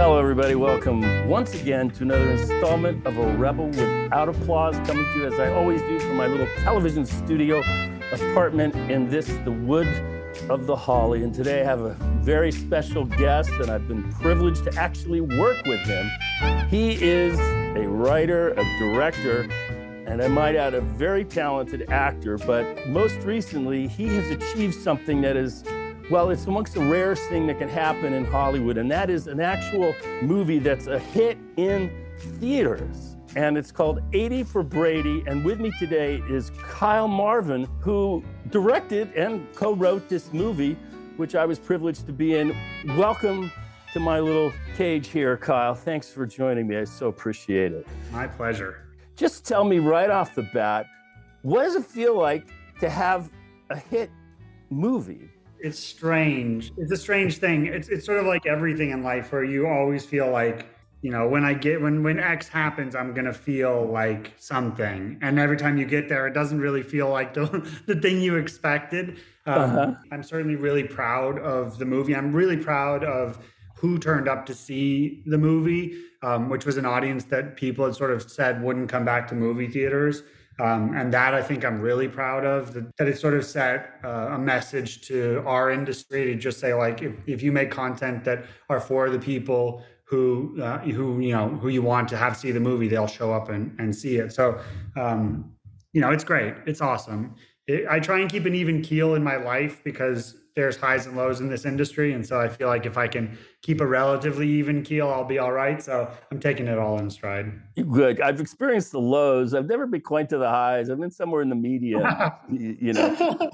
Hello, everybody. Welcome once again to another installment of A Rebel Without Applause, coming to you as I always do from my little television studio apartment in this, the Wood of the Holly. And today I have a very special guest, and I've been privileged to actually work with him. He is a writer, a director, and I might add a very talented actor, but most recently, he has achieved something that is well, it's amongst the rarest thing that can happen in Hollywood, and that is an actual movie that's a hit in theaters. And it's called 80 for Brady. And with me today is Kyle Marvin, who directed and co wrote this movie, which I was privileged to be in. Welcome to my little cage here, Kyle. Thanks for joining me. I so appreciate it. My pleasure. Just tell me right off the bat what does it feel like to have a hit movie? It's strange. It's a strange thing. It's it's sort of like everything in life where you always feel like, you know, when I get when when X happens, I'm gonna feel like something. And every time you get there, it doesn't really feel like the the thing you expected. Um, uh-huh. I'm certainly really proud of the movie. I'm really proud of who turned up to see the movie, um, which was an audience that people had sort of said wouldn't come back to movie theaters. Um, and that I think I'm really proud of that, that it sort of set uh, a message to our industry to just say like if, if you make content that are for the people who uh, who you know who you want to have see the movie they'll show up and, and see it. So um, you know it's great. It's awesome. It, I try and keep an even keel in my life because there's highs and lows in this industry. And so I feel like if I can keep a relatively even keel, I'll be all right. So I'm taking it all in stride. Good. I've experienced the lows. I've never been quite to the highs. I've been somewhere in the media, you know.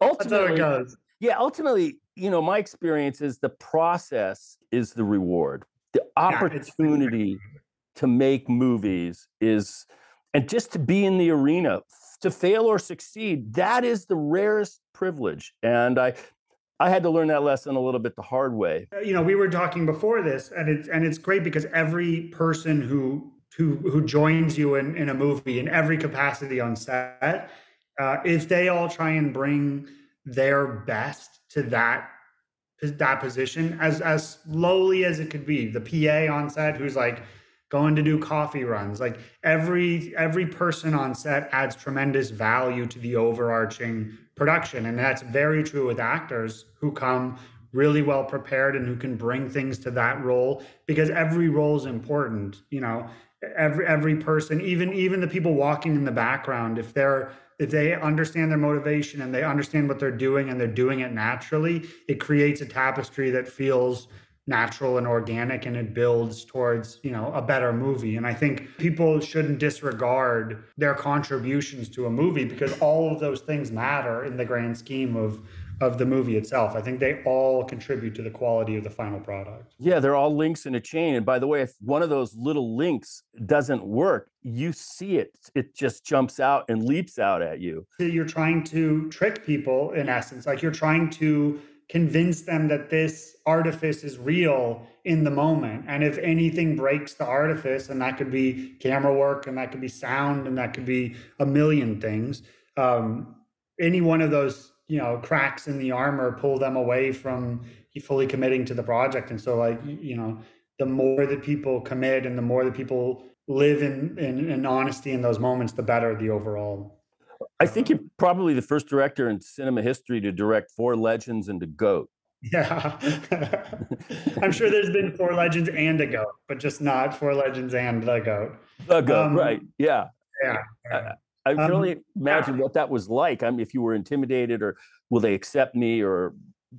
ultimately, goes. Yeah, ultimately, you know, my experience is the process is the reward. The opportunity yeah, to make movies is and just to be in the arena to fail or succeed that is the rarest privilege and i I had to learn that lesson a little bit the hard way. Uh, you know, we were talking before this, and it's and it's great because every person who who who joins you in, in a movie in every capacity on set, uh, if they all try and bring their best to that that position, as as lowly as it could be, the PA on set who's like going to do coffee runs, like every every person on set adds tremendous value to the overarching production. And that's very true with actors who come really well prepared and who can bring things to that role because every role is important. You know, every every person, even even the people walking in the background, if they're if they understand their motivation and they understand what they're doing and they're doing it naturally, it creates a tapestry that feels natural and organic and it builds towards you know a better movie. And i think people shouldn't disregard their contributions to a movie because all of those things matter in the grand scheme of of the movie itself. I think they all contribute to the quality of the final product. Yeah they're all links in a chain. And by the way if one of those little links doesn't work you see it it just jumps out and leaps out at you. You're trying to trick people in essence. Like you're trying to convince them that this artifice is real in the moment. And if anything breaks the artifice, and that could be camera work, and that could be sound, and that could be a million things, um, any one of those, you know, cracks in the armor pull them away from fully committing to the project. And so, like, you know, the more that people commit and the more that people live in, in, in honesty in those moments, the better the overall I think you're probably the first director in cinema history to direct four legends and a goat. Yeah. I'm sure there's been four legends and a goat, but just not four legends and the goat. The goat, um, right. Yeah. Yeah. I, I can um, only imagine yeah. what that was like. I mean, if you were intimidated or will they accept me or,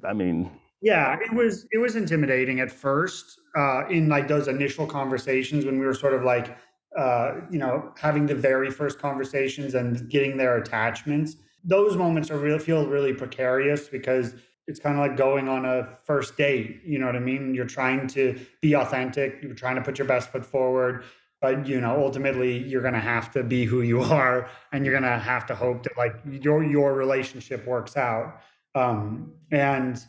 I mean. Yeah, it was, it was intimidating at first uh, in like those initial conversations when we were sort of like, uh, you know, having the very first conversations and getting their attachments. Those moments are real feel really precarious because it's kind of like going on a first date. You know what I mean? You're trying to be authentic. You're trying to put your best foot forward, but you know, ultimately, you're going to have to be who you are, and you're going to have to hope that like your your relationship works out. Um, and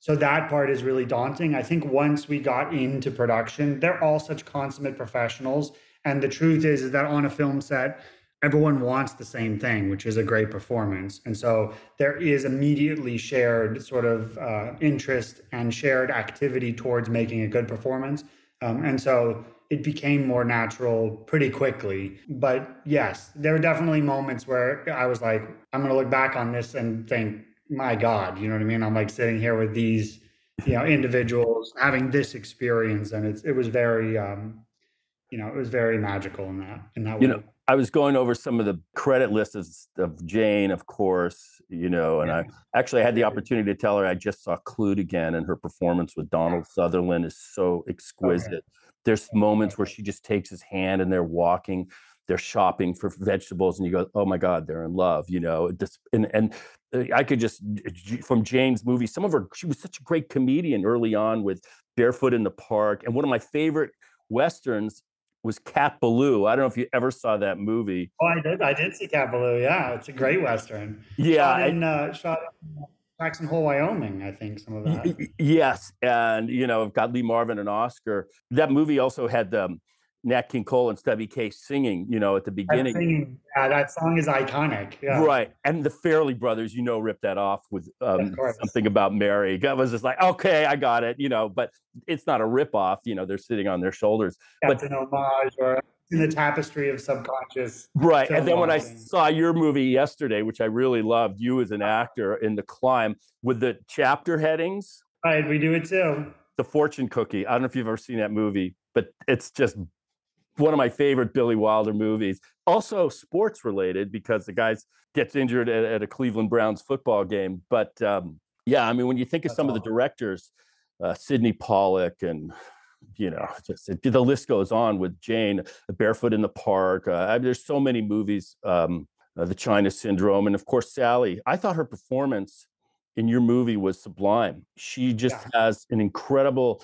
so that part is really daunting. I think once we got into production, they're all such consummate professionals and the truth is, is that on a film set, everyone wants the same thing, which is a great performance. And so there is immediately shared sort of uh, interest and shared activity towards making a good performance. Um, and so it became more natural pretty quickly. But yes, there were definitely moments where I was like, I'm going to look back on this and think, my God, you know what I mean? I'm like sitting here with these, you know, individuals having this experience, and it's it was very, um, you know, it was very magical in that in that you way. know i was going over some of the credit lists of jane of course you know and i actually had the opportunity to tell her i just saw Klute again and her performance with donald sutherland is so exquisite. There's moments where she just takes his hand and they're walking they're shopping for vegetables and you go oh my god they're in love you know this and and uh, i could just from jane's movie some of her she was such a great comedian early on with barefoot in the park and one of my favorite westerns was Cat Ballou. I don't know if you ever saw that movie. Oh, I did. I did see Cat Ballou. Yeah, it's a great western. Yeah, shot in, uh, shot in Jackson Hole, Wyoming. I think some of that. Y- yes, and you know, got Lee Marvin and Oscar. That movie also had um, Nat King Cole and Stubby Kaye singing. You know, at the That beginning. singing, yeah, that song is iconic. Yeah, Right, and the Farrelly brothers, you know, ripped that off with um, course. something about Mary. That was just like, okay, I got it, you know, but it's not a rip off. You know, they're sitting on their shoulders. But- Captain Homage or in the tapestry of subconscious. Right. and then when I saw your movie yesterday, which I really loved, you as an actor in The Climb with the chapter headings, Right, we do it too. The Fortune Cookie. I don't know if you've ever seen that movie, but it's just one of my favorite Billy Wilder movies. Also sports related because the guy gets injured at, at a Cleveland Browns football game. But um, yeah, I mean, when you think of That's some of the directors, uh, Sydney Pollack and you know, just the list goes on with Jane, Barefoot in the Park. Uh, I mean, there's so many movies, um, uh, The China Syndrome, and of course Sally. I thought her performance in your movie was sublime. She just has an incredible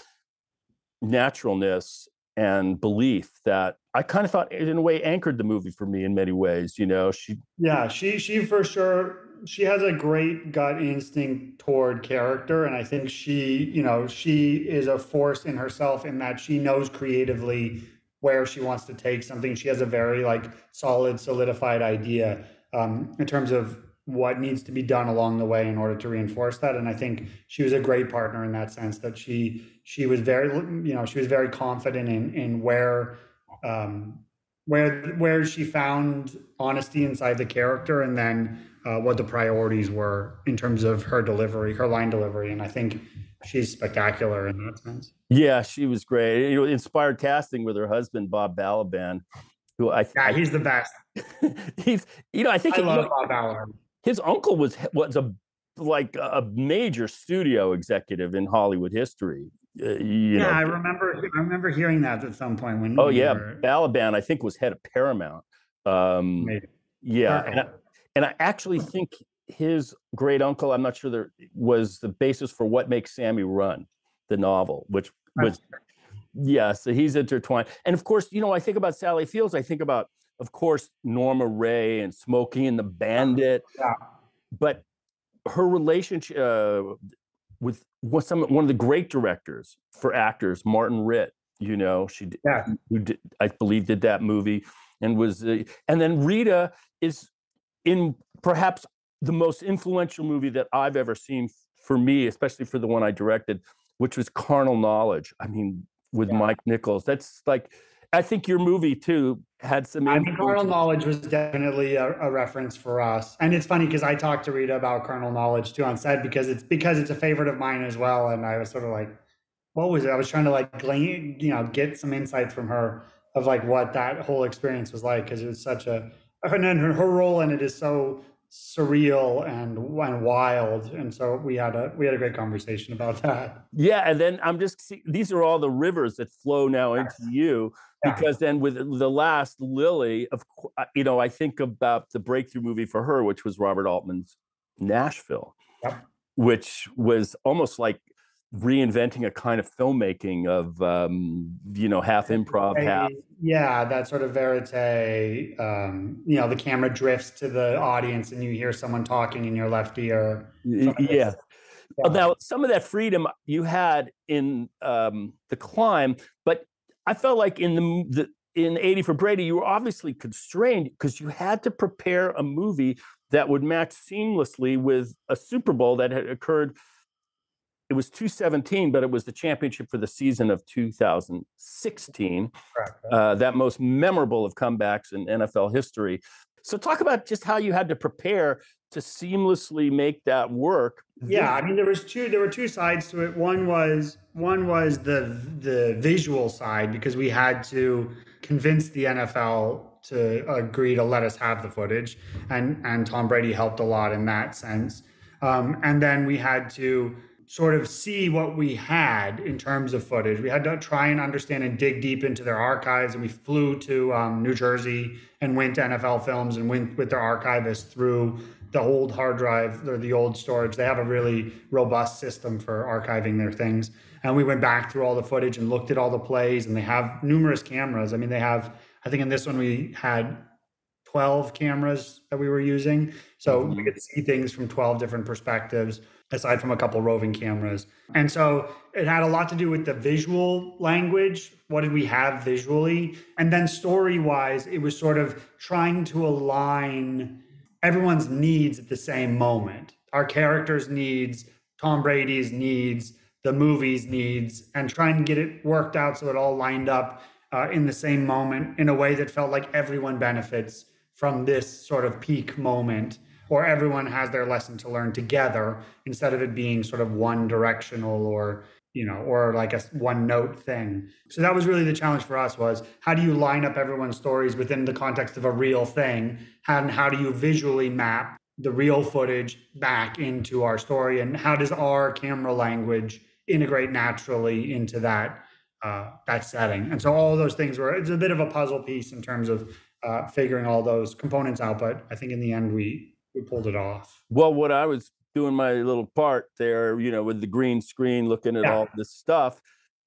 naturalness and belief that I kind of thought, in a way, anchored the movie for me in many ways. You know, she Yeah, she she for sure she has a great gut instinct toward character and I think she, you know, she is a force in herself in that she knows creatively where she wants to take something. She has a very like solid solidified idea um, in terms of what needs to be done along the way in order to reinforce that and I think she was a great partner in that sense that she she was very you know, she was very confident in in where um where where she found honesty inside the character and then uh, what the priorities were in terms of her delivery her line delivery and i think she's spectacular in that sense Yeah, she was great. You know, inspired casting with her husband Bob Balaban, who I yeah he's the best he's you know I think i he- love bob Ballard. His uncle was was a like a major studio executive in Hollywood history. Uh, yeah know, i remember i remember hearing that at some point when oh we yeah, were- Balaban I think was head of Paramount. Um, maybe. yeah, and I, and I actually think his great uncle, I'm not sure there was the basis for what makes Sammy run, the novel, which was yeah, so he's intertwined. And of course, you know, I think about Sally Fields, I think about, of course, Norma Rae and Smokey and the Bandit. Yeah. But her relationship uh, with was some one of the great directors for actors, Martin Ritt, you know, she d- yeah who did, I believe did that movie and was uh, and then Rita is in perhaps the most influential movie that I've ever seen for me, especially for the one I directed, which was Carnal Knowledge. I mean, with Yeah. Mike Nichols. That's like I think your movie too had some I mean, Carnal. Knowledge was definitely a, a reference for us, and it's funny because I talked to Rita about Carnal Knowledge too on set because it's because it's a favorite of mine as well, and I was sort of like, what was it? I was trying to like glean, you know, get some insights from her of like what that whole experience was like because it was such a, and then her, her role in it is so surreal and and wild, and so we had a we had a great conversation about that. Yeah, and then I'm just see, these are all the rivers that flow now into you Yeah. because then with the last Lily, of uh, you know, I think about the breakthrough movie for her, which was Robert Altman's Nashville, Yep. which was almost like reinventing a kind of filmmaking of um, you know half improv, half yeah, that sort of verite. Um, you know, the camera drifts to the audience, and you hear someone talking in your left ear. y- Some of this- yeah. yeah. Now, some of that freedom you had in um, the climb, but I felt like in the, the in 80 for Brady, you were obviously constrained because you had to prepare a movie that would match seamlessly with a Super Bowl that had occurred. It was 217, but it was the championship for the season of 2016. Uh, that most memorable of comebacks in NFL history. So, talk about just how you had to prepare to seamlessly make that work. Yeah, I mean, there was two. There were two sides to it. One was one was the the visual side because we had to convince the NFL to agree to let us have the footage, and and Tom Brady helped a lot in that sense. Um, and then we had to sort of see what we had in terms of footage. We had to try and understand and dig deep into their archives, and we flew to um, New Jersey and went to NFL Films and went with their archivist through the old hard drive or the old storage. They have a really robust system for archiving their things. And we went back through all the footage and looked at all the plays, and they have numerous cameras. I mean, they have, I think in this one we had 12 cameras that we were using. So mm-hmm. we could see things from 12 different perspectives, aside from a couple roving cameras. And so it had a lot to do with the visual language. What did we have visually? And then story wise, it was sort of trying to align everyone's needs at the same moment. Our characters' needs, Tom Brady's needs, the movie's needs, and trying to get it worked out so it all lined up uh, in the same moment in a way that felt like everyone benefits from this sort of peak moment or everyone has their lesson to learn together instead of it being sort of one directional or you know or like a one note thing. So that was really the challenge for us was how do you line up everyone's stories within the context of a real thing? And how do you visually map the real footage back into our story? And how does our camera language integrate naturally into that uh, that setting? And so all those things were it's a bit of a puzzle piece in terms of uh, figuring all those components out but i think in the end we we pulled it off well what i was doing my little part there, you know, with the green screen, looking at yeah. all this stuff.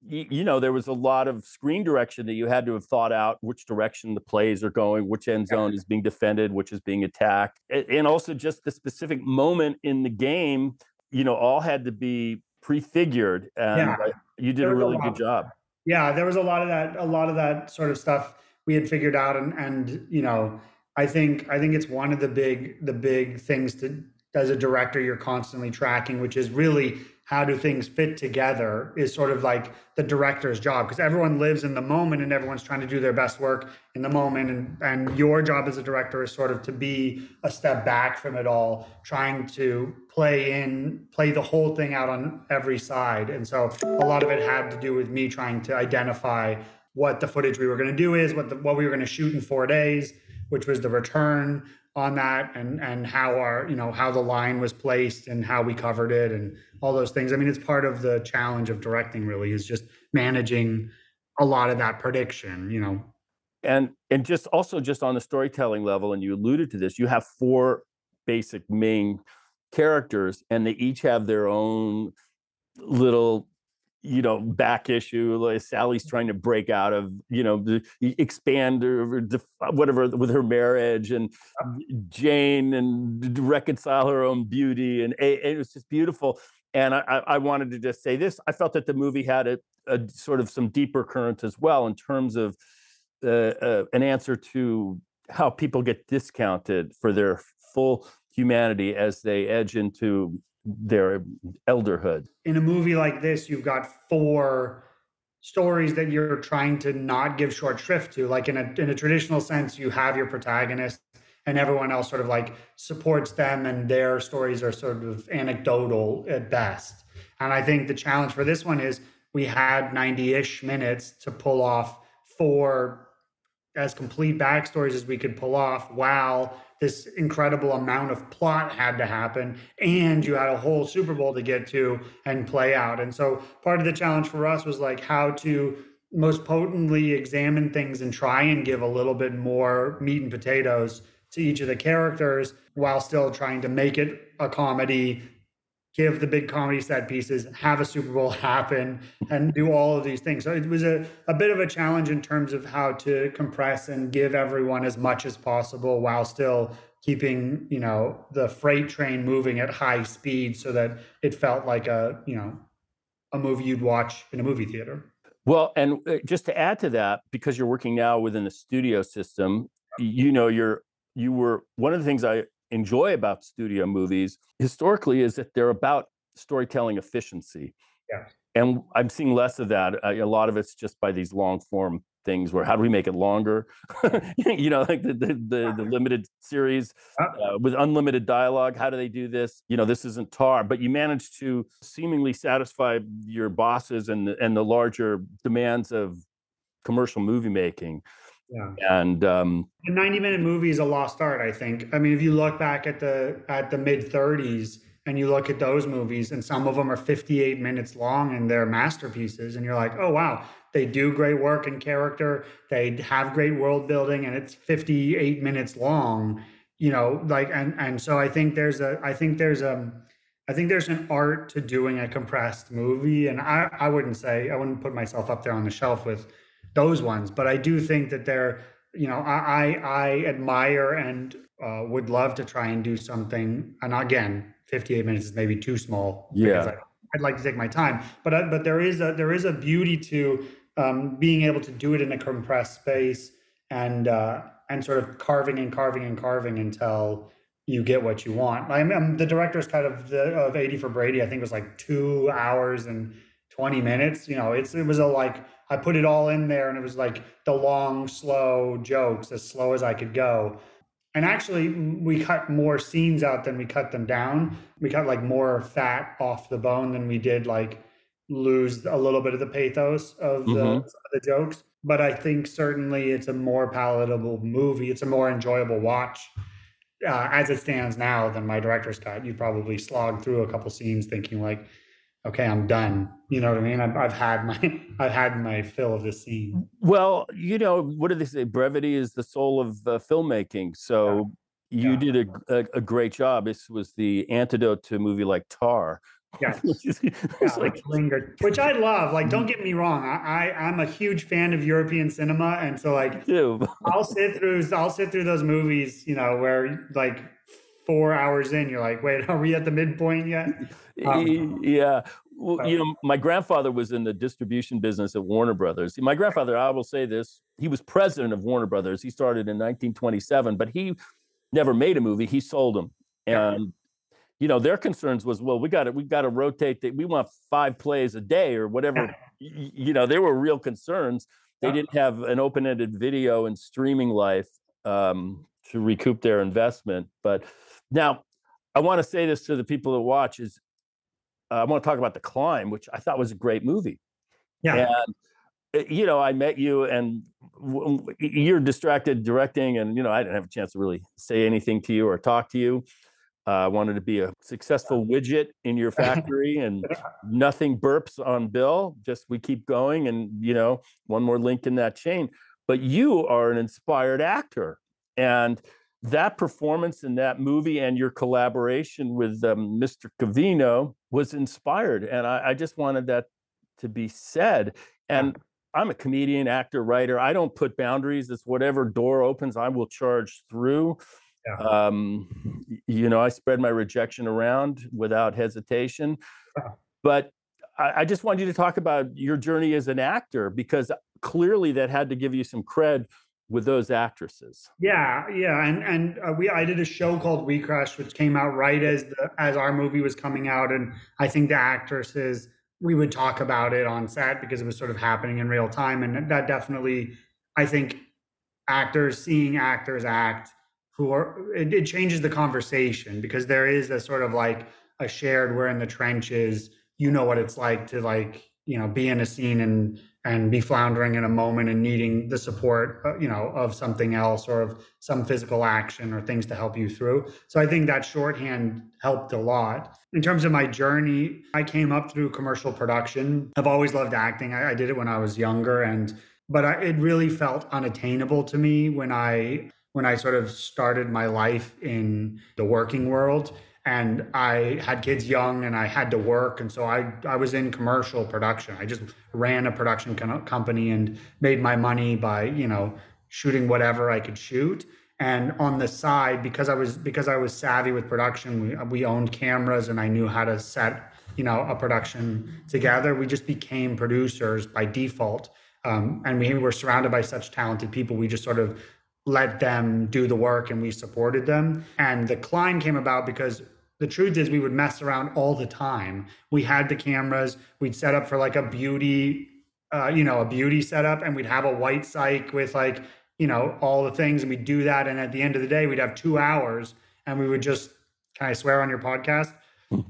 You, you, know, there was a lot of screen direction that you had to have thought out which direction the plays are going, which end zone yeah. is being defended, which is being attacked, and also just the specific moment in the game. You know, all had to be prefigured, and yeah. you did a really a good job. Yeah, there was a lot of that, a lot of that sort of stuff we had figured out, and and you know, I think I think it's one of the big the big things to as a director you're constantly tracking which is really how do things fit together is sort of like the director's job because everyone lives in the moment and everyone's trying to do their best work in the moment. And and your job as a director is sort of to be a step back from it all trying to play in play the whole thing out on every side. And so a lot of it had to do with me trying to identify what the footage we were going to do is what the, what we were going to shoot in 4 days which was the return on that and and how our you know how the line was placed and how we covered it and all those things. I mean it's part of the challenge of directing really is just managing a lot of that prediction you know? And and just also just on the storytelling level and you alluded to this you have four basic main characters and they each have their own little you know back issue like sally's trying to break out of you know expand or, whatever with her marriage and jane and reconcile her own beauty and, it was just beautiful. And I, I wanted to just say this i felt that the movie had a, a sort of some deeper current as well in terms of uh, uh, an answer to how people get discounted for their full humanity as they edge into their elderhood. In a movie like this, you've got four stories that you're trying to not give short shrift to. Like in a in a traditional sense, you have your protagonist and everyone else sort of like supports them and their stories are sort of anecdotal at best. And I think the challenge for this one is we had 90-ish minutes to pull off four as complete backstories as we could pull off while this incredible amount of plot had to happen and you had a whole super bowl to get to and play out. And so part of the challenge for us was like how to most potently examine things and try and give a little bit more meat and potatoes to each of the characters while still trying to make it a comedy give the big comedy set pieces, have a Super Bowl happen, and do all of these things. So it was a, a bit of a challenge in terms of how to compress and give everyone as much as possible while still keeping, you know, the freight train moving at high speed so that it felt like a, you know, a movie you'd watch in a movie theater. Well, and uh, just to add to that, because you're working now within the studio system, you know, you're you were one of the things I enjoy about studio movies historically is that they're about storytelling efficiency. Yeah. And I'm seeing less of that. A lot of it's just by these long form things where how do we make it longer? you know, like the the, the, the limited series uh, with unlimited dialogue. How do they do this? You know, this isn't tar, but you manage to seemingly satisfy your bosses and and the larger demands of commercial movie making. Yeah. And um, the 90 minute movie is a lost art, I think. I mean, if you look back at the at the mid 30s and you look at those movies and some of them are 58 minutes long and they're masterpieces and you're like, "Oh wow, they do great work in character, they have great world building and it's 58 minutes long." You know, like and and so I think there's a I think there's a I think there's an art to doing a compressed movie and I I wouldn't say I wouldn't put myself up there on the shelf with those ones. But I do think that they're, you know, I I, admire and uh, would love to try and do something. And again, 58 minutes is maybe too small. Yeah. I, would like to take my time, but I, but there is a there is a beauty to um, being able to do it in a compressed space and uh, and sort of carving and carving and carving until you get what you want. I'm the director's cut of the of 80 for Brady, I think it was like two hours and 20 minutes. You know, it's it was a like I put it all in there and it was like the long, slow jokes, as slow as I could go. And actually, we cut more scenes out than we cut them down. We cut like more fat off the bone than we did like lose a little bit of the pathos of the, mm-hmm. the jokes. But I think certainly it's a more palatable movie. It's a more enjoyable watch uh, as it stands now than my director's cut. You probably slog through a couple scenes thinking like, okay, I'm done. You know what I mean? I've, I've had my I've had my fill of this scene. Well, you know, what do they say? Brevity is the soul of uh, filmmaking. So yeah. you yeah. did a, a, a great job. This was the antidote to a movie like Tar. Yeah, yeah like, lingered, which I love. Like, don't get me wrong, I, I am a huge fan of European cinema, and so like, I'll sit through I'll sit through those movies, you know, where like four hours in, you're like, wait, are we at the midpoint yet? Um, yeah. Well, you know, my grandfather was in the distribution business at Warner Brothers. My grandfather, I will say this, he was president of Warner Brothers. He started in 1927, but he never made a movie. He sold them. And you know, their concerns was, well, we got to we got to rotate that. We want five plays a day or whatever. you know, there were real concerns. They didn't have an open-ended video and streaming life um, to recoup their investment. But now, I want to say this to the people that watch: is uh, I want to talk about The Climb, which I thought was a great movie. Yeah. And eh, you know, I met you, and you're distracted directing, and you know, I didn't have a chance to really say anything to you or talk to you. Uh, I wanted to be a successful widget in your factory, and nothing burps on Bill. Just we keep going, and you know, one more link in that chain. But you are an inspired actor, and that performance in that movie and your collaboration with um, Mr. Covino was inspired. And I, I, just wanted that to be said. And I'm a comedian, actor, writer. I don't put boundaries. It's whatever door opens, I will charge through. Yeah. Um, you know, I spread my rejection around without hesitation. Yeah. But I, I just wanted you to talk about your journey as an actor because clearly that had to give you some cred with those actresses. Yeah, yeah, and and uh, we I did a show called WeCrashed, which came out right as the as our movie was coming out, and I think the actresses we would talk about it on set because it was sort of happening in real time, and that definitely I think actors seeing actors act who are it, it changes the conversation because there is a sort of like a shared we're in the trenches you know what it's like to like you know be in a scene and and be floundering in a moment and needing the support uh, you know of something else or of some physical action or things to help you through. So i think that shorthand helped a lot. In terms of my journey i came up through commercial production. I've always loved acting. I, I did it when i was younger and but I, it really felt unattainable to me when i when i sort of started my life in the working world and I had kids young and I had to work. And so I, I was in commercial production. I just ran a production company and made my money by, you know, shooting whatever I could shoot. and on the side because i was because i was savvy with production we, we owned cameras and i knew how to set you know a production together we just became producers by default um, and we were surrounded by such talented people we just sort of let them do the work and we supported them and the climb came about because the truth is we would mess around all the time. We had the cameras. We'd set up for like a beauty uh, you know a beauty setup and we'd have a white cyc with like you know all the things and we'd do that and at the end of the day we'd have two hours and we would just can i swear on your podcast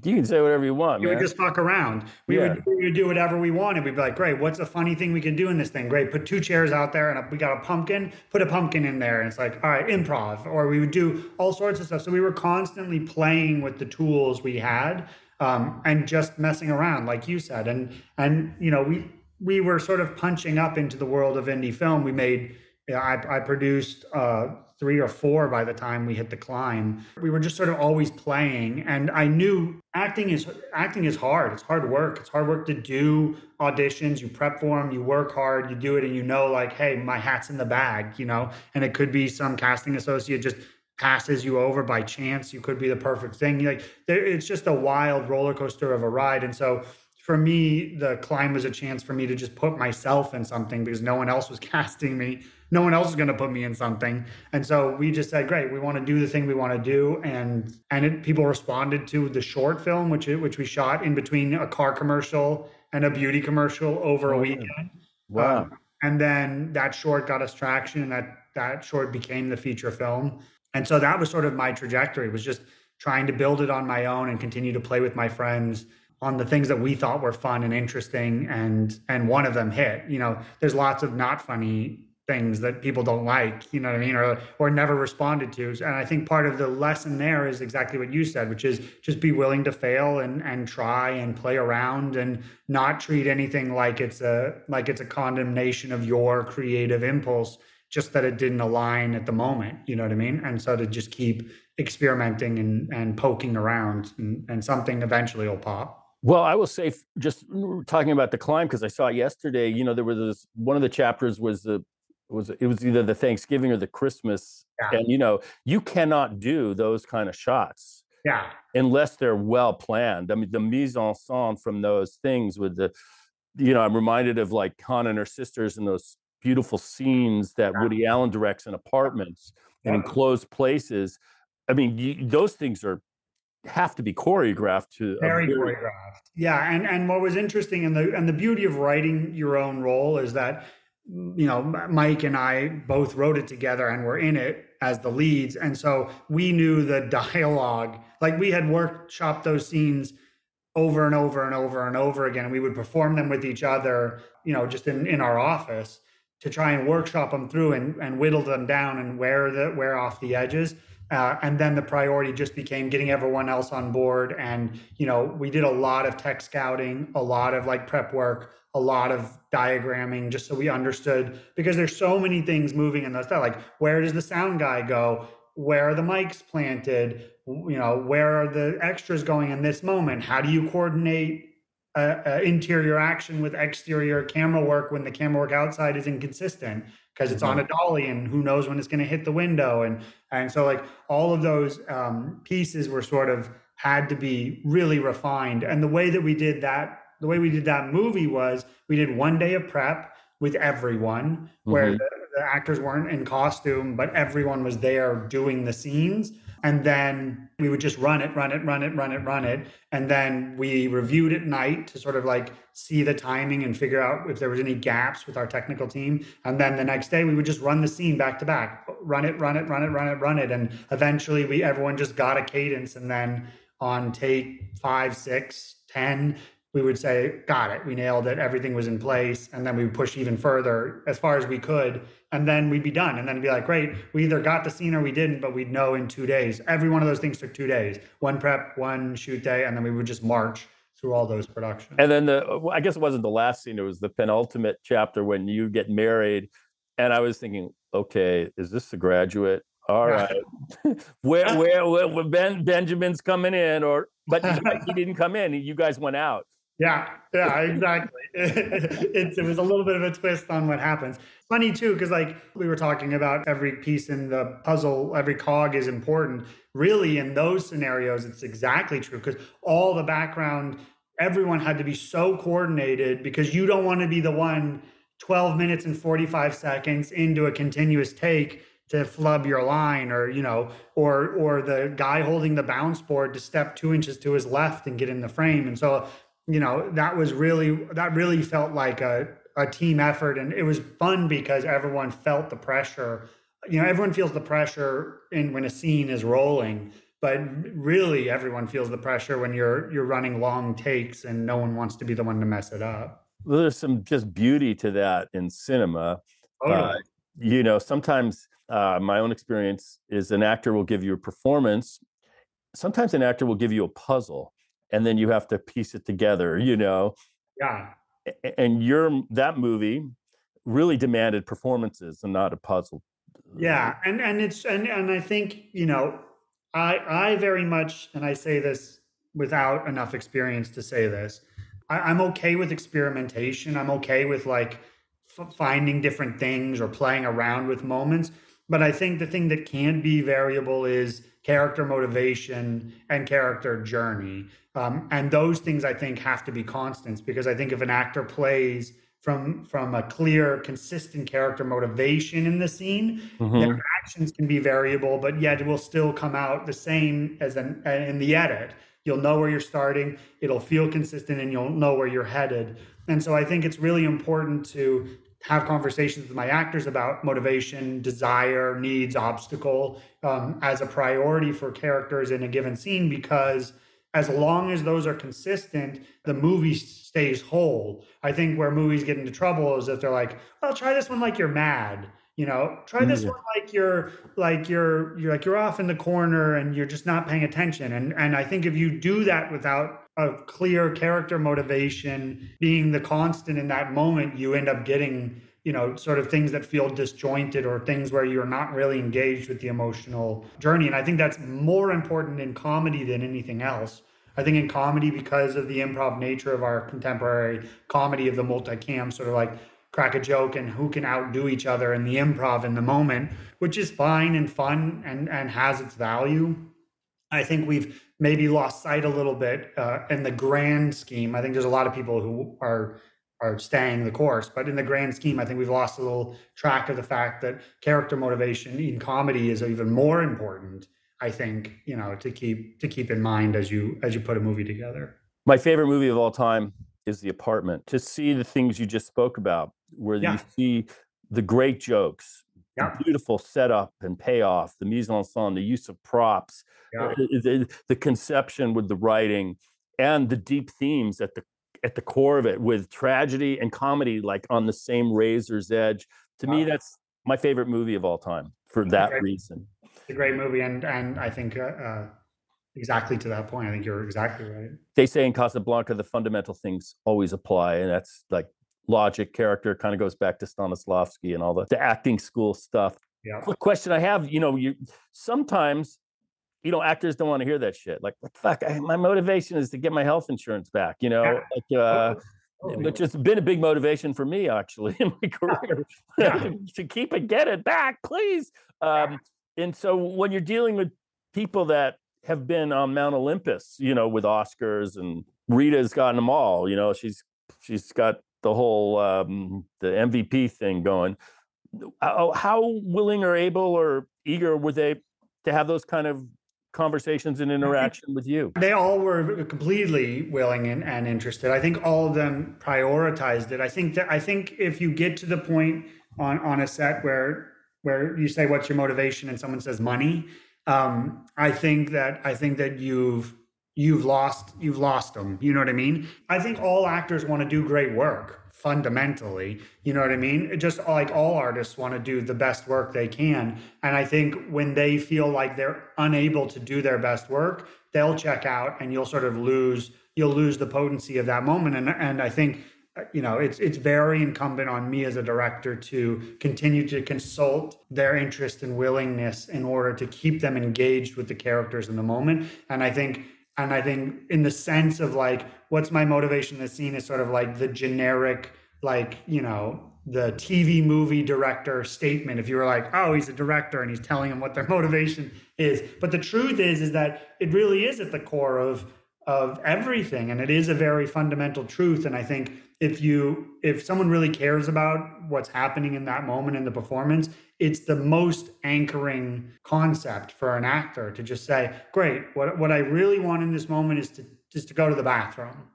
you can say whatever you want we man. would just fuck around. We, yeah. would, we would do whatever we wanted. We'd be like great what's a funny thing we can do in this thing? Great put two chairs out there and we got a pumpkin put a pumpkin in there. And it's like all right improv. Or we would do all sorts of stuff. So we were constantly playing with the tools we had um, and just messing around like you said. And and you know we we were sort of punching up into the world of indie film. We made yeah, I, I produced uh, three or four by the time we hit the climb. We were just sort of always playing, and I knew acting is acting is hard. It's hard work. It's hard work to do auditions. You prep for them. You work hard. You do it, and you know, like, hey, my hat's in the bag. You know, and it could be some casting associate just passes you over by chance. You could be the perfect thing. Like, it's just a wild roller coaster of a ride, and so for me, the climb was a chance for me to just put myself in something because no one else was casting me no one else is going to put me in something. And so we just said great we want to do the thing we want to do. And and it, people responded to the short film which which we shot in between a car commercial and a beauty commercial over oh, a weekend. Wow. Um, and then that short got us traction and that that short became the feature film. And so that was sort of my trajectory was just trying to build it on my own and continue to play with my friends on the things that we thought were fun and interesting and and one of them hit. You know there's lots of not funny things that people don't like, you know what I mean, or or never responded to. And I think part of the lesson there is exactly what you said, which is just be willing to fail and and try and play around and not treat anything like it's a like it's a condemnation of your creative impulse, just that it didn't align at the moment, you know what I mean? And so to just keep experimenting and and poking around and, and something eventually will pop. Well, I will say, just talking about the climb because I saw yesterday. You know, there was this one of the chapters was the was it was either the Thanksgiving or the Christmas, yeah. and you know you cannot do those kind of shots, yeah, unless they're well planned. I mean, the mise en scène from those things with the, you know, I'm reminded of like Hannah and her sisters and those beautiful scenes that yeah. Woody Allen directs in apartments yeah. and enclosed places. I mean, you, those things are have to be choreographed to very, very choreographed. Yeah, and and what was interesting and the and the beauty of writing your own role is that you know, Mike and I both wrote it together and were in it as the leads. And so we knew the dialogue, like we had workshopped those scenes over and over and over and over again. And we would perform them with each other, you know, just in, in our office to try and workshop them through and, and whittle them down and wear the wear off the edges. Uh, and then the priority just became getting everyone else on board. And, you know, we did a lot of tech scouting, a lot of like prep work, a lot of diagramming just so we understood because there's so many things moving in those like where does the sound guy go? Where are the mics planted? You know where are the extras going in this moment? How do you coordinate uh, uh, interior action with exterior camera work when the camera work outside is inconsistent? Because it's mm-hmm. on a dolly and who knows when it's going to hit the window and and so like all of those um, pieces were sort of had to be really refined. And the way that we did that the way we did that movie was we did one day of prep with everyone where mm-hmm. the, the actors weren't in costume, but everyone was there doing the scenes. And then we would just run it, run it, run it, run it, run it. And then we reviewed at night to sort of like see the timing and figure out if there was any gaps with our technical team. And then the next day we would just run the scene back to back, run it, run it, run it, run it, run it. And eventually we everyone just got a cadence. And then on take five, six, ten, we would say, got it, we nailed it, everything was in place. And then we would push even further as far as we could. And then we'd be done. And then be like, great, we either got the scene or we didn't, but we'd know in two days. Every one of those things took two days one prep, one shoot day. And then we would just march through all those productions. And then the, I guess it wasn't the last scene, it was the penultimate chapter when you get married. And I was thinking, okay, is this the graduate? All right. where, where, where, Ben Benjamin's coming in, or but he didn't come in. You guys went out. Yeah, yeah, exactly. it, it was a little bit of a twist on what happens. Funny too, because like we were talking about every piece in the puzzle, every cog is important. Really, in those scenarios, it's exactly true because all the background, everyone had to be so coordinated because you don't want to be the one 12 minutes and 45 seconds into a continuous take to flub your line or you know or or the guy holding the bounce board to step two inches to his left and get in the frame and so you know that was really that really felt like a, a team effort. And it was fun because everyone felt the pressure. You know everyone feels the pressure in when a scene is rolling but really everyone feels the pressure when you're you're running long takes and no one wants to be the one to mess it up. Well, there's some just beauty to that in cinema. Totally. uh, you know sometimes uh, my own experience is an actor will give you a performance. Sometimes an actor will give you a puzzle and then you have to piece it together you know? Yeah. And your that movie really demanded performances and not a puzzle. Yeah and and it's and and i think you know i i very much and i say this without enough experience to say this I, am okay with experimentation. I'm okay with like f- finding different things or playing around with moments but i think the thing that can be variable is character motivation and character journey. Um, and those things I think have to be constants because I think if an actor plays from from a clear, consistent character motivation in the scene, mm-hmm. their actions can be variable, but yet it will still come out the same as an, in the edit. You'll know where you're starting. It'll feel consistent, and you'll know where you're headed. And so I think it's really important to have conversations with my actors about motivation, desire, needs, obstacle um, as a priority for characters in a given scene because as long as those are consistent, the movie stays whole. I think where movies get into trouble is if they're like, "Well, try this one like you're mad." You know, try this yeah. one like you're like you're you're like you're off in the corner and you're just not paying attention. And and I think if you do that without a clear character motivation being the constant in that moment, you end up getting, you know, sort of things that feel disjointed or things where you're not really engaged with the emotional journey. And I think that's more important in comedy than anything else. I think in comedy, because of the improv nature of our contemporary comedy of the multicam, sort of like crack a joke and who can outdo each other in the improv in the moment, which is fine and fun and, and has its value. I think we've maybe lost sight a little bit uh, in the grand scheme. I think there's a lot of people who are are staying the course, but in the grand scheme, I think we've lost a little track of the fact that character motivation in comedy is even more important. I think you know to keep to keep in mind as you as you put a movie together. My favorite movie of all time is The Apartment. To see the things you just spoke about, where yeah. you see the great jokes, yeah. beautiful setup and payoff, the mise en scène, the use of props, yeah. The, the, conception with the writing, and the deep themes at the at the core of it, with tragedy and comedy like on the same razor's edge. To me, that's my favorite movie of all time for that great, reason. It's a great movie, and and I think. Uh, uh, exactly to that point. I think you're exactly right. They say in Casablanca the fundamental things always apply, and that's like logic character kind of goes back to Stanislavski and all the, the acting school stuff. Yeah. Quick question I have, you know, you sometimes you know actors don't want to hear that shit. Like, what fuck? I, my motivation is to get my health insurance back. You know, yeah. like uh, oh, which has been a big motivation for me actually in my career yeah. to keep it, get it back, please. Um, and so when you're dealing with people that have been on Mount Olympus, you know, with Oscars and Rita's gotten them all. You know, she's she's got the whole um, the MVP thing going. How, how willing or able or eager were they to have those kind of conversations and interaction with you? They all were completely willing and, and interested. I think all of them prioritized it. I think that I think if you get to the point on on a set where where you say what's your motivation and someone says money, um, I think that I think that you've you've lost you've lost them you know what i mean? I think all actors want to do great work fundamentally. You know what i mean? Just like all artists want to do the best work they can. And i think when they feel like they're unable to do their best work they'll check out and you'll sort of lose you'll lose the potency of that moment. And and i think uh, you know it's it's very incumbent on me as a director to continue to consult their interest and willingness in order to keep them engaged with the characters in the moment. And i think and I think in the sense of like, what's my motivation in the scene is sort of like the generic, like, you know, the TV movie director statement. If you were like, oh, he's a director and he's telling them what their motivation is. But the truth is, is that it really is at the core of of everything. And it is a very fundamental truth. And I think if you if someone really cares about what's happening in that moment in the performance, it's the most anchoring concept for an actor to just say, great, what, what I really want in this moment is to just to go to the bathroom.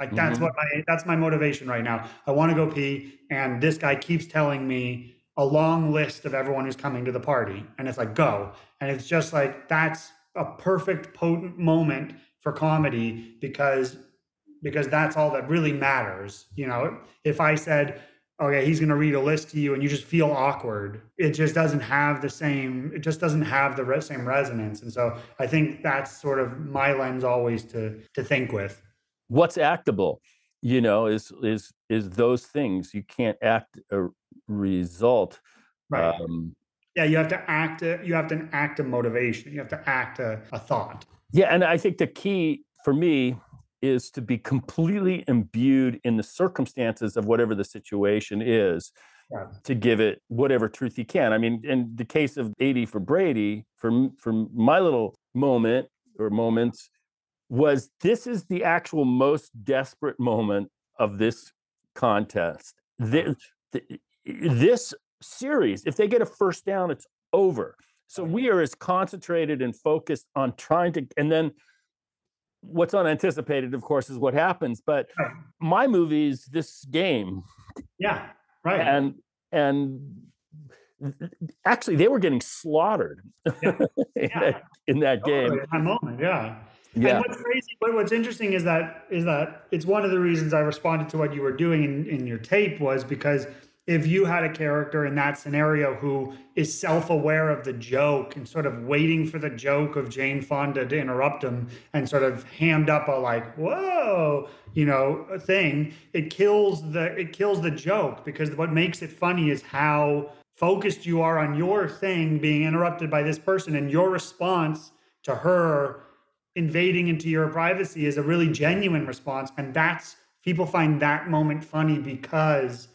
Like that's mm-hmm. what my that's my motivation right now. I want to go pee, and this guy keeps telling me a long list of everyone who's coming to the party, and it's like go, and it's just like that's a perfect potent moment for comedy because because that's all that really matters. You know, if I said okay, he's going to read a list to you and you just feel awkward. It just doesn't have the same, it just doesn't have the same resonance. And so I think that's sort of my lens always to, to think with. What's actable, you know, is, is, is those things you can't act a result. Right. Um, yeah. You have to act, a, you have to act a motivation. You have to act a, a thought. Yeah. And I think the key for me is to be completely imbued in the circumstances of whatever the situation is yeah. to give it whatever truth you can. I mean, in the case of 80 for Brady, for, for my little moment or moments, was this is the actual most desperate moment of this contest. This, this series, if they get a first down, it's over. So we are as concentrated and focused on trying to, and then what's unanticipated, of course, is what happens. But right. my movie's this game. Yeah, right. And and actually, they were getting slaughtered yeah. in, yeah. that, in that game. That moment, yeah. Yeah. And what's crazy, but what's interesting is that is that it's one of the reasons I responded to what you were doing in, in your tape was because if you had a character in that scenario who is self-aware of the joke and sort of waiting for the joke of Jane Fonda to interrupt him and sort of hammed up a like whoa you know thing it kills the it kills the joke because what makes it funny is how focused you are on your thing being interrupted by this person and your response to her invading into your privacy is a really genuine response. And that's people find that moment funny because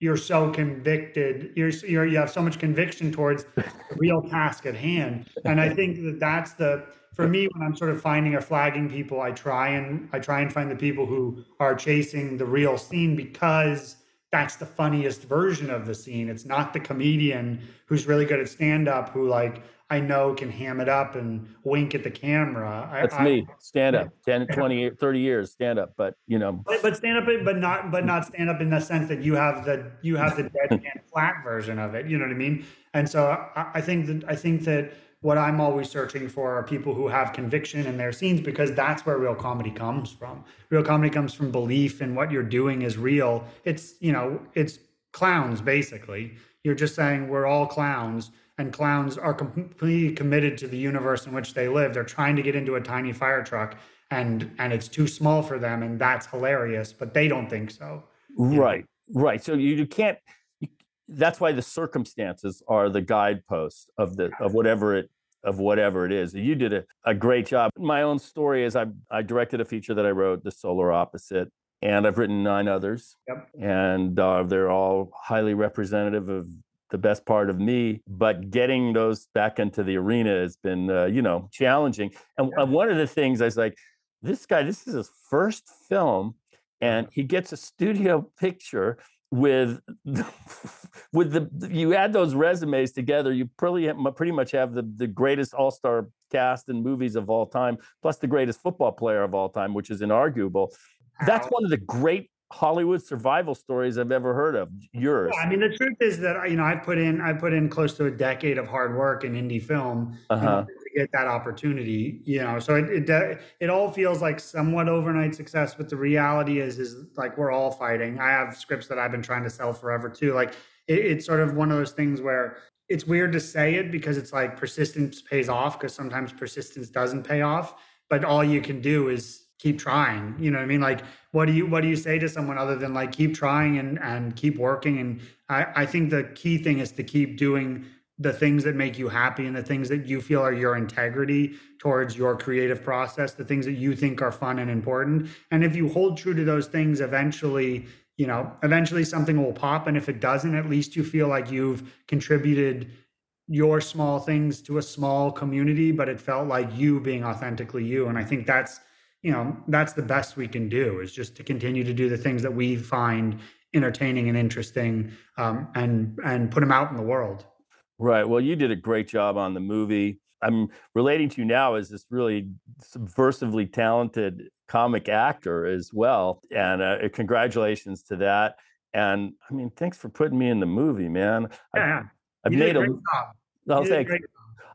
you're so convicted you're, you're you have so much conviction towards the real task at hand. And i think that that's the for me when i'm sort of finding or flagging people i try and i try and find the people who are chasing the real scene because that's the funniest version of the scene. It's not the comedian who's really good at stand up who like I know can ham it up and wink at the camera. That's I, me. Stand up. 10, 20, 30 years stand up, but you know. But, but stand up, but not, but not stand up in the sense that you have the, you have the dead flat version of it. You know what I mean? And so I, I think that, I think that what I'm always searching for are people who have conviction in their scenes because that's where real comedy comes from. Real comedy comes from belief in what you're doing is real. It's, you know, it's clowns basically. You're just saying we're all clowns and clowns are completely committed to the universe in which they live. They're trying to get into a tiny fire truck and and it's too small for them and that's hilarious, but they don't think so. Right. Know? Right. So you, you can't you, that's why the circumstances are the guideposts of the of whatever it of whatever it is. You did a, a great job. My own story is I I directed a feature that I wrote, The Solar Opposite, and I've written nine others. Yep. And uh, they're all highly representative of the best part of me but getting those back into the arena has been uh, you know challenging. And, and one of the things i was like this guy this is his first film and he gets a studio picture with with the you add those resumes together you pretty pretty much have the the greatest all-star cast in movies of all time plus the greatest football player of all time which is inarguable. That's one of the great Hollywood survival stories I've ever heard of. Yours. Yeah, I mean, the truth is that you know I put in I put in close to a decade of hard work in indie film uh-huh. to get that opportunity. You know, so it, it it all feels like somewhat overnight success, but the reality is is like we're all fighting. I have scripts that I've been trying to sell forever too. Like it, it's sort of one of those things where it's weird to say it because it's like persistence pays off because sometimes persistence doesn't pay off, but all you can do is keep trying you know what i mean like what do you what do you say to someone other than like keep trying and and keep working and i i think the key thing is to keep doing the things that make you happy and the things that you feel are your integrity towards your creative process, the things that you think are fun and important. And if you hold true to those things, eventually, you know, eventually something will pop. And if it doesn't, at least you feel like you've contributed your small things to a small community, but it felt like you being authentically you. And I think that's, you know, that's the best we can do is just to continue to do the things that we find entertaining and interesting um, and and put them out in the world. Right. Well, you did a great job on the movie. I'm relating to you now as this really subversively talented comic actor as well. And uh, congratulations to that. And I mean, thanks for putting me in the movie, man. Yeah, I've, I've made a. Job. Well, thanks.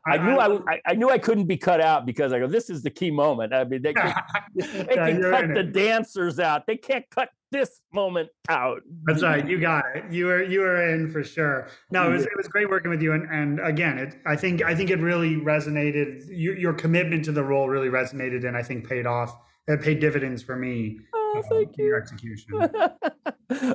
I, knew I, I, I, knew I couldn't be cut out because I go. This is the key moment. I mean, they can, they can cut the dancers out. They can't cut this moment out. That's right. You got it. You were you were in for sure. No, it was it was great working with you. And and again, it I think I think it really resonated. Your, your commitment to the role really resonated, and I think paid off. It paid dividends for me. Oh, uh, thank you. Your execution.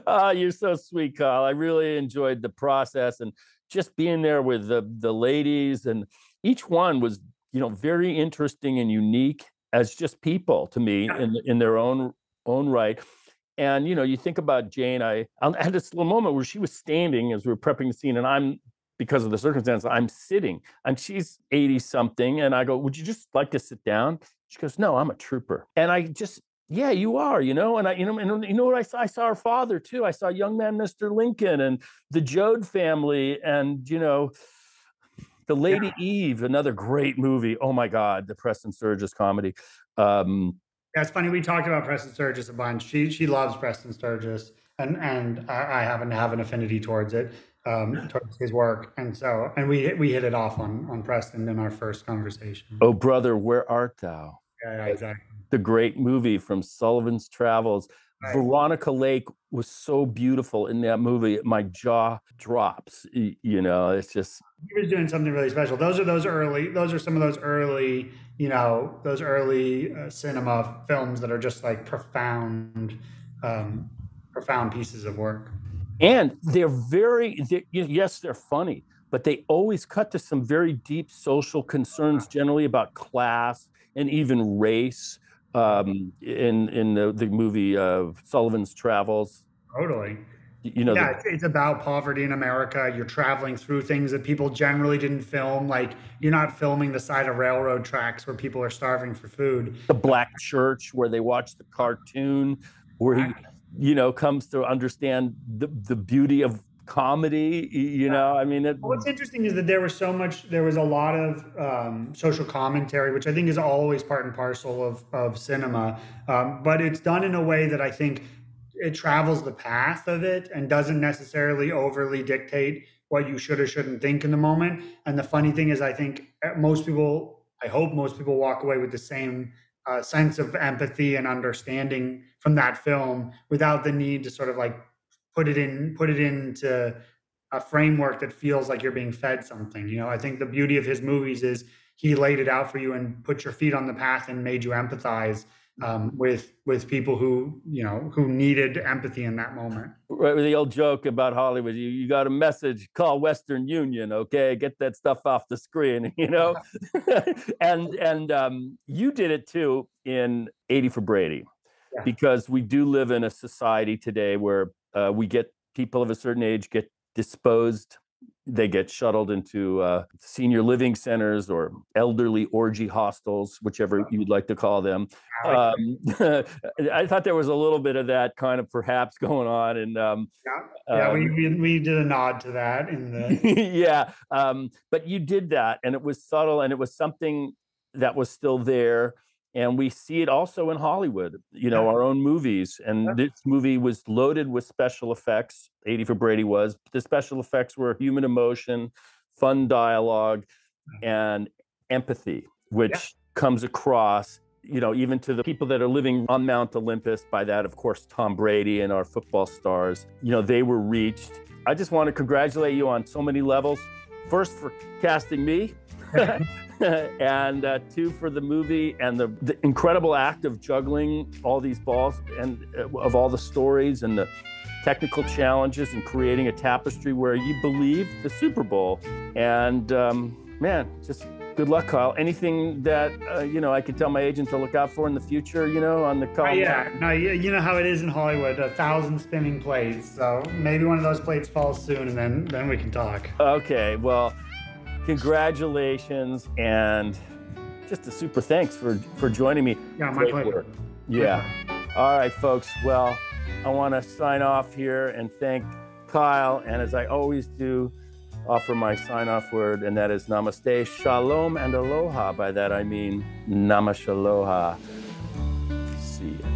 oh, you're so sweet, Kyle. I really enjoyed the process and just being there with the the ladies, and each one was you know very interesting and unique as just people to me in in their own own right. And you know, you think about Jane. I, I had this little moment where she was standing as we were prepping the scene, and I'm because of the circumstance, I'm sitting, and she's 80 something, and I go, "Would you just like to sit down?" She goes, "No, I'm a trooper," and I just yeah, you are, you know, and I, you know, and you know what I saw? I saw her father too. I saw young man, Mr. Lincoln, and the Joad family, and you know, the Lady yeah. Eve, another great movie. Oh my God, the Preston Sturges comedy. Um, yeah, it's funny. We talked about Preston Sturges a bunch. She she loves Preston Sturges, and and I, I happen to have an affinity towards it, um, towards his work, and so and we we hit it off on on Preston in our first conversation. Oh, brother, where art thou? Yeah, yeah exactly. The great movie from Sullivan's Travels. Right. Veronica Lake was so beautiful in that movie. My jaw drops. You know, it's just he was doing something really special. Those are those early. Those are some of those early. You know, those early uh, cinema films that are just like profound, um, profound pieces of work. And they're very. They're, yes, they're funny, but they always cut to some very deep social concerns, generally about class and even race um, in in the, the movie uh, Sullivan's Travels. Totally. You know, yeah, the, it's about poverty in America. You're traveling through things that people generally didn't film. Like you're not filming the side of railroad tracks where people are starving for food. The black church where they watch the cartoon, where he, you know, comes to understand the the beauty of comedy you know i mean it, what's interesting is that there was so much there was a lot of um, social commentary which i think is always part and parcel of of cinema. Um, but it's done in a way that i think it travels the path of it and doesn't necessarily overly dictate what you should or shouldn't think in the moment. And the funny thing is i think uh, most people i hope most people walk away with the same uh, sense of empathy and understanding from that film without the need to sort of like put it in put it into a framework that feels like you're being fed something you know i think the beauty of his movies is he laid it out for you and put your feet on the path and made you empathize um, with with people who you know who needed empathy in that moment. Right, the old joke about Hollywood. You, you got a message, call Western Union, okay? Get that stuff off the screen, you know. and and um, you did it too in 80 for Brady, yeah. because we do live in a society today where uh, we get people of a certain age get disposed they get shuttled into uh, senior living centers or elderly orgy hostels, whichever you'd like to call them. Um, I thought there was a little bit of that kind of perhaps going on, and um, yeah, yeah um, we, we did a nod to that in the yeah. Um, but you did that, and it was subtle, and it was something that was still there and we see it also in Hollywood, you know, yeah. our own movies. And yeah. this movie was loaded with special effects. 80 for Brady was. The special effects were human emotion, fun dialogue, mm-hmm. and empathy, which yeah. comes across, you know, even to the people that are living on Mount Olympus. By that, of course, Tom Brady and our football stars, you know, they were reached. I just want to congratulate you on so many levels. First, for casting me. and uh, two for the movie and the, the, incredible act of juggling all these balls and uh, of all the stories and the technical challenges and creating a tapestry where you believe the Super Bowl. And um, man, just good luck, Kyle. Anything that uh, you know I could tell my agent to look out for in the future, you know, on the call. Oh, yeah, no, you know how it is in Hollywood, a thousand spinning plates. So maybe one of those plates falls soon, and then then we can talk. Okay, well, congratulations and just a super thanks for for joining me. Yeah, my Great pleasure. Work. Yeah. All right, folks. Well, I want to sign off here and thank Kyle, and as I always do offer my sign off word, and that is namaste, shalom, and aloha. By that I mean namasaloha. See ya.